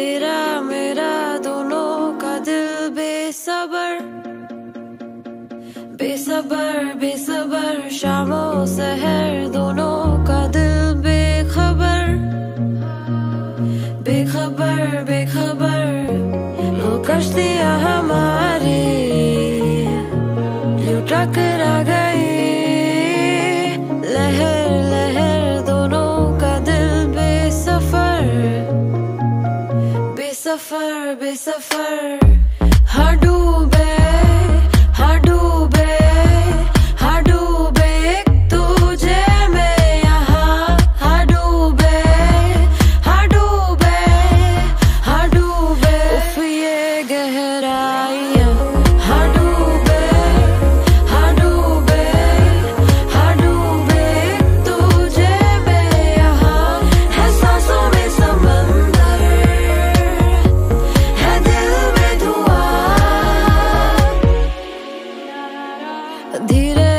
तेरा मेरा दोनों का दिल बेसबर बेसबर बेसबर। शामों सहर दोनों का दिल बेखबर बेखबर बेखबर। कश्तियाँ हमारी यूँ टकरा गई suffer, be suffer. धीरे